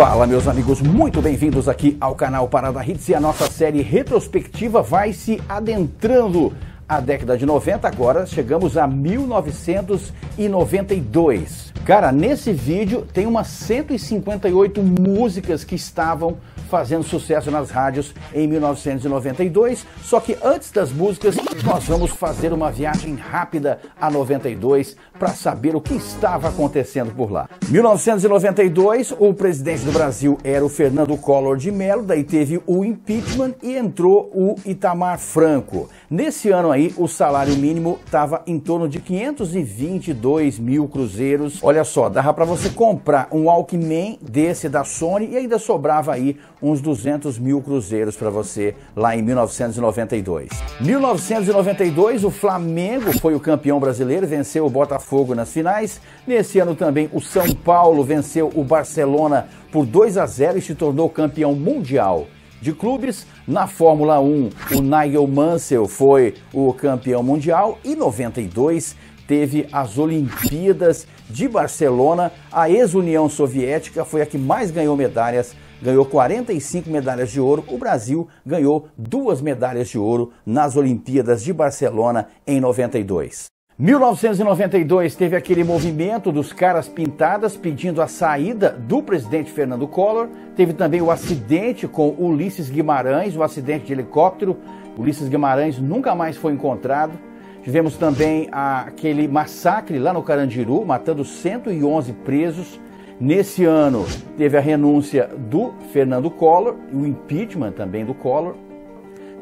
Fala, meus amigos, muito bem-vindos aqui ao canal Parada Hits e a nossa série retrospectiva vai se adentrando a década de 90, agora chegamos a 1992. Cara, nesse vídeo tem umas 158 músicas que estavam fazendo sucesso nas rádios em 1992. Só que antes das músicas, nós vamos fazer uma viagem rápida a 92 para saber o que estava acontecendo por lá. 1992, o presidente do Brasil era o Fernando Collor de Mello, daí teve o impeachment e entrou o Itamar Franco. Nesse ano aí, o salário mínimo estava em torno de 522 mil cruzeiros. Olha só, dava para você comprar um Walkman desse da Sony e ainda sobrava aí uns 200 mil cruzeiros para você lá em 1992. 1992, o Flamengo foi o campeão brasileiro, venceu o Botafogo nas finais. Nesse ano também o São Paulo venceu o Barcelona por 2 a 0 e se tornou campeão mundial de clubes. Na Fórmula 1, o Nigel Mansell foi o campeão mundial e 92 teve as Olimpíadas de Barcelona. A ex-União Soviética foi a que mais ganhou medalhas ganhou 45 medalhas de ouro, o Brasil ganhou duas medalhas de ouro nas Olimpíadas de Barcelona em 92. 1992 teve aquele movimento dos caras pintadas pedindo a saída do presidente Fernando Collor. Teve também o acidente com Ulisses Guimarães, o acidente de helicóptero. Ulisses Guimarães nunca mais foi encontrado. Tivemos também aquele massacre lá no Carandiru, matando 111 presos. Nesse ano, teve a renúncia do Fernando Collor o impeachment também do Collor.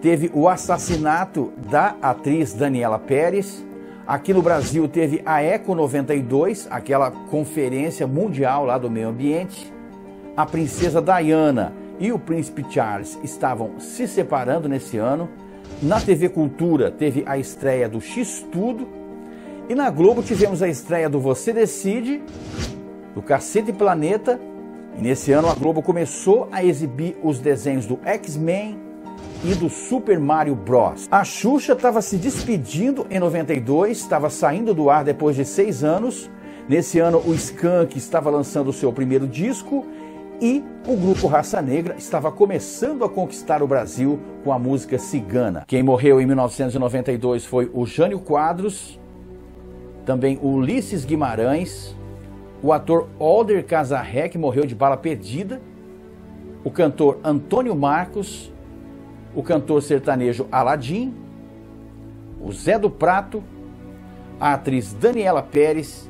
Teve o assassinato da atriz Daniela Pérez. Aqui no Brasil teve a Eco 92, aquela conferência mundial lá do meio ambiente. A princesa Diana e o príncipe Charles estavam se separando nesse ano. Na TV Cultura teve a estreia do X Tudo. E na Globo tivemos a estreia do Você Decide do Cacete Planeta. E nesse ano a Globo começou a exibir os desenhos do X-Men e do Super Mario Bros. A Xuxa estava se despedindo em 92, estava saindo do ar depois de seis anos. Nesse ano o Skank estava lançando o seu primeiro disco e o grupo Raça Negra estava começando a conquistar o Brasil com a música Cigana. Quem morreu em 1992 foi o Jânio Quadros, também o Ulisses Guimarães, o ator Alder Casarré, que morreu de bala perdida, o cantor Antônio Marcos, o cantor sertanejo Aladim, o Zé do Prato, a atriz Daniela Pérez.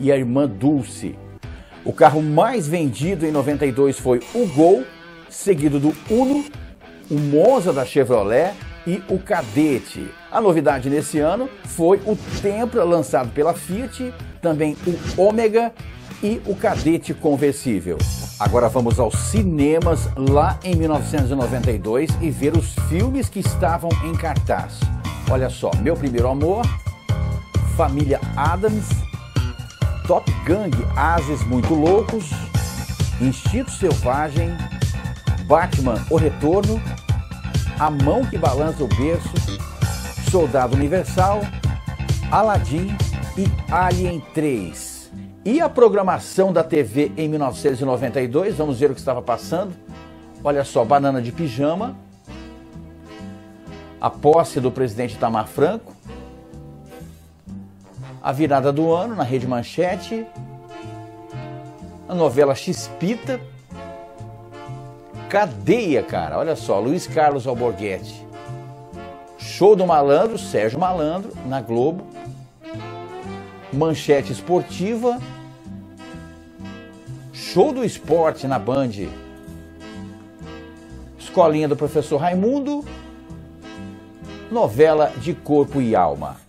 E a irmã Dulce. O carro mais vendido em 92 foi o Gol, seguido do Uno, o Monza da Chevrolet e o Cadete. A novidade nesse ano foi o Tempra lançado pela Fiat também o Ômega e o Cadete conversível. Agora vamos aos cinemas lá em 1992 e ver os filmes que estavam em cartaz. Olha só, Meu Primeiro Amor, Família Adams, Top Gang, Ases Muito Loucos, Instinto Selvagem, Batman O Retorno, A Mão que Balança o Berço, Soldado Universal, Aladdin e Alien 3. E a programação da TV em 1992, vamos ver o que estava passando. Olha só, Banana de Pijama, a posse do presidente Itamar Franco, a virada do ano na Rede Manchete, a novela Xpita, Cadeia, cara, olha só, Luiz Carlos Alborguete, Show do Malandro, Sérgio Malandro, na Globo, Manchete Esportiva, Show do Esporte na Band, Escolinha do Professor Raimundo, novela de Corpo e Alma.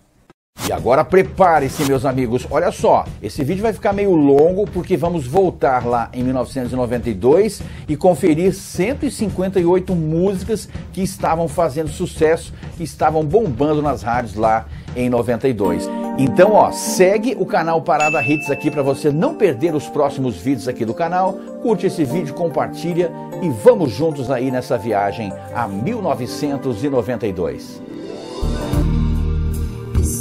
E agora prepare-se, meus amigos. Olha só, esse vídeo vai ficar meio longo porque vamos voltar lá em 1992 e conferir 158 músicas que estavam fazendo sucesso, que estavam bombando nas rádios lá em 92. Então, ó, segue o canal Parada Hits aqui para você não perder os próximos vídeos aqui do canal. Curte esse vídeo, compartilha e vamos juntos aí nessa viagem a 1992.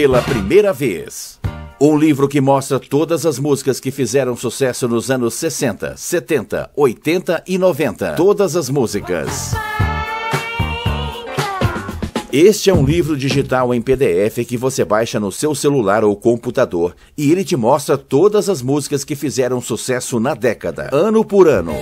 pela primeira vez. Um livro que mostra todas as músicas que fizeram sucesso nos anos 60, 70, 80 e 90. Todas as músicas. Este é um livro digital em PDF que você baixa no seu celular ou computador e ele te mostra todas as músicas que fizeram sucesso na década, ano por ano.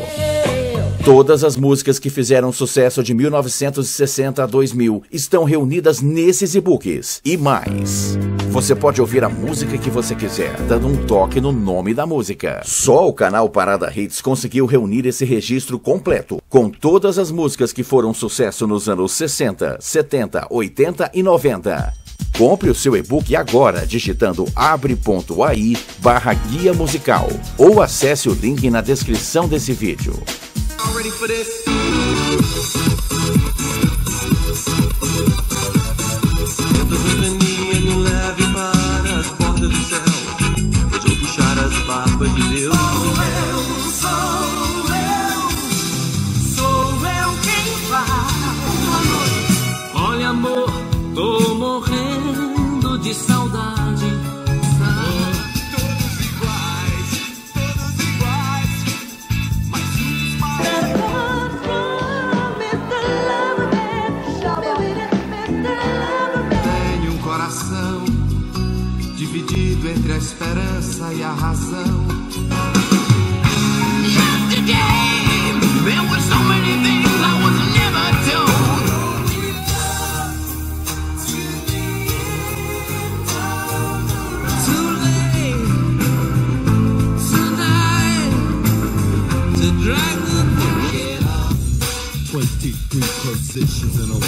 Todas as músicas que fizeram sucesso de 1960 a 2000 estão reunidas nesses e-books. E mais, você pode ouvir a música que você quiser, dando um toque no nome da música. Só o canal Parada Hits conseguiu reunir esse registro completo, com todas as músicas que foram sucesso nos anos 60, 70, 80 e 90. Compre o seu e-book agora digitando abre.ai barra guia musical ou acesse o link na descrição desse vídeo. Ready for this? leve para as do céu. Eu puxar as barbas de Deus. Sou eu, sou eu, sou eu quem fala. Olha, amor, tô morrendo de saudade. dividido entre a esperança e a razão. Yesterday, there were so many things I was never told. Too late tonight to the 23 positions in a row.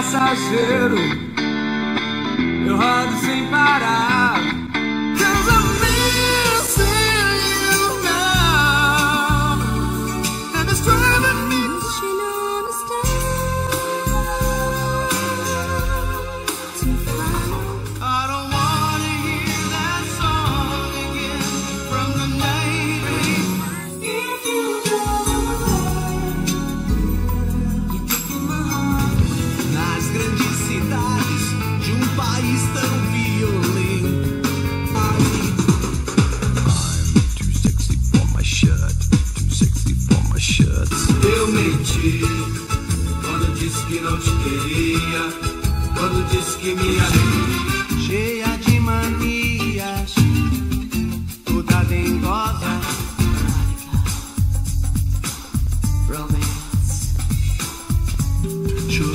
passageiro.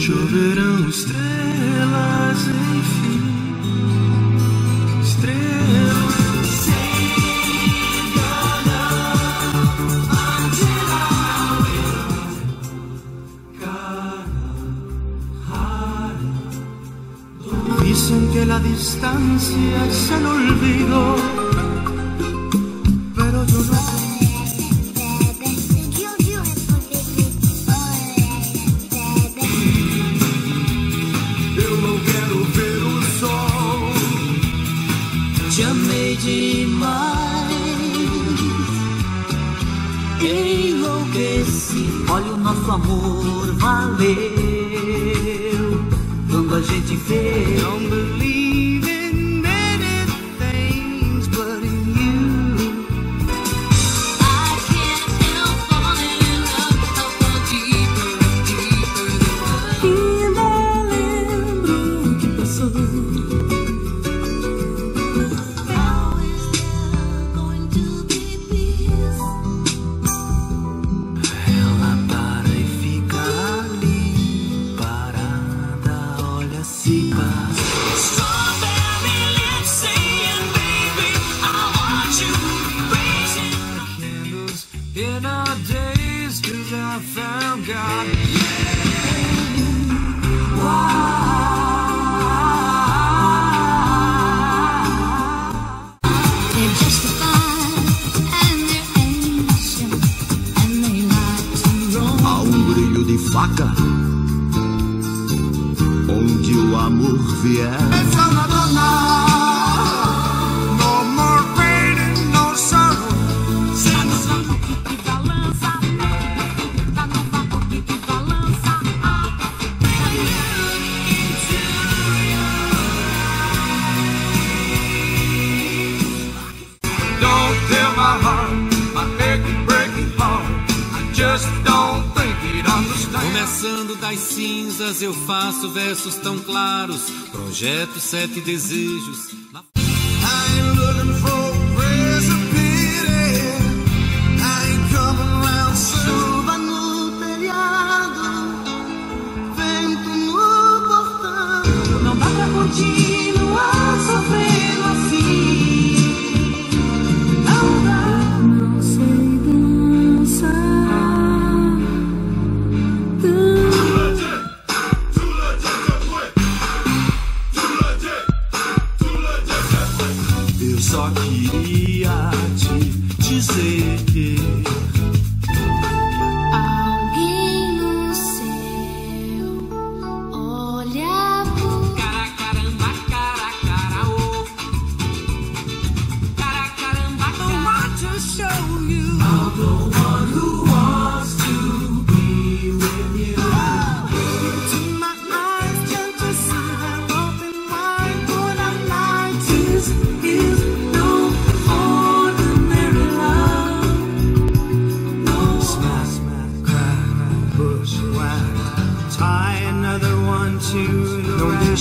Choverão estrelas, enfim. Estrelas. Dicen que la distancia es el olvido enlouqueci. Olha o nosso amor valeu. Quando a gente fez. cause I found God. Das cinzas eu faço versos tão claros, projeto sete desejos.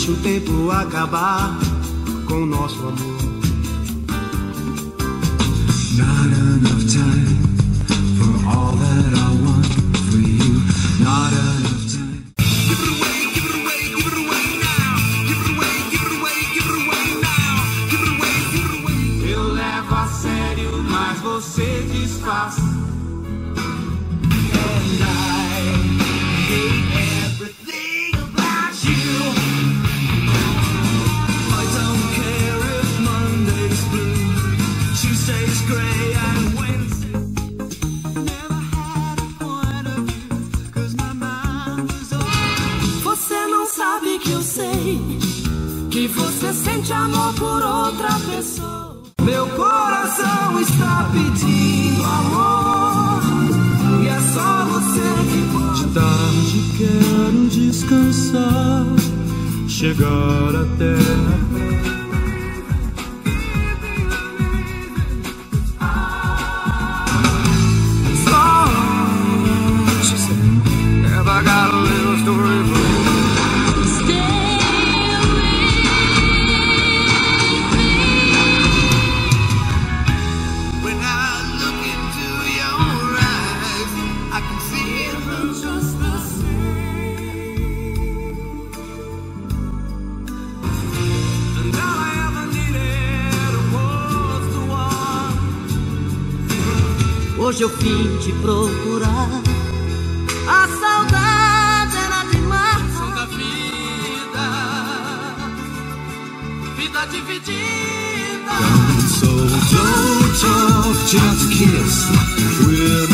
Deixa o tempo acabar com o nosso amor. Not enough time. sente amor por outra pessoa. Meu coração está pedindo amor e é só você que pode. De tarde quero descansar, chegar até a eu vim te procurar. A saudade era de março da vida, vida dividida. Down, so don't talk, just kiss. We're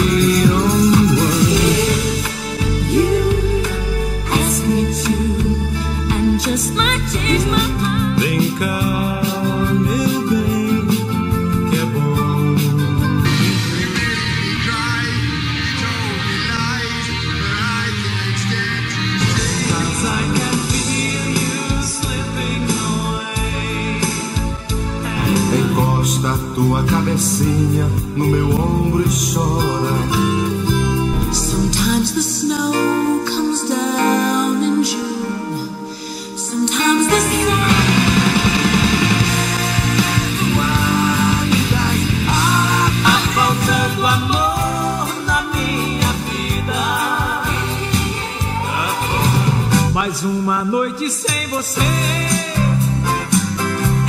Mais uma noite sem você.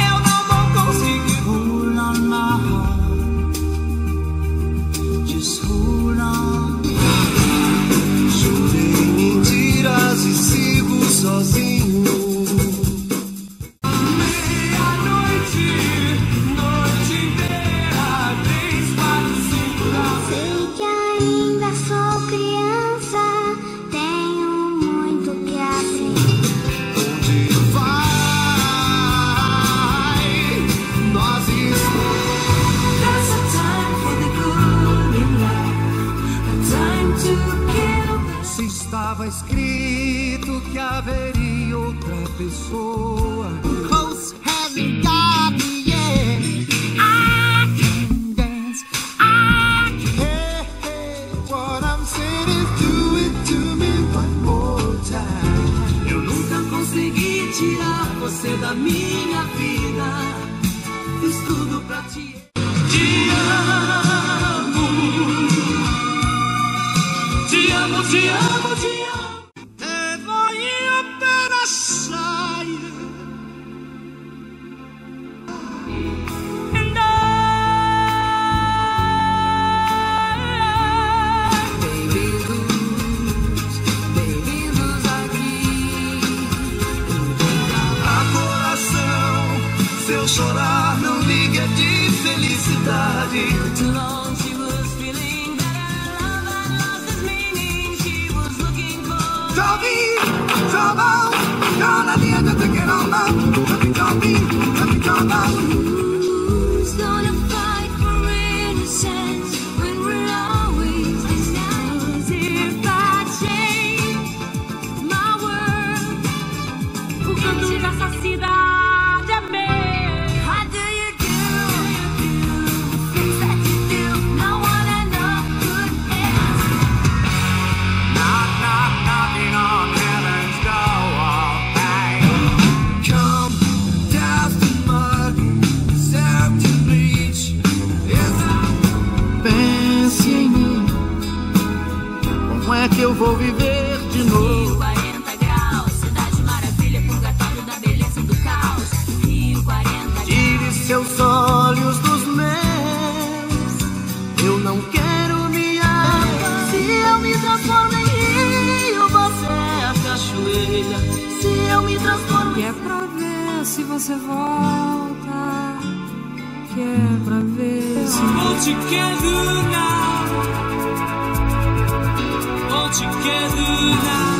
Eu não vou conseguir. Hold on, my. Just hold on. Jurei mentiras e sigo sozinho. você volta, que é pra ver se. All together now, te together now.